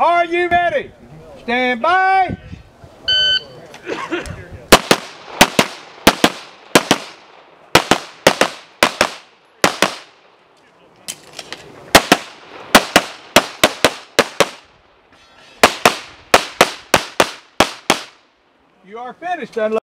Are you ready? Stand by. You are finished.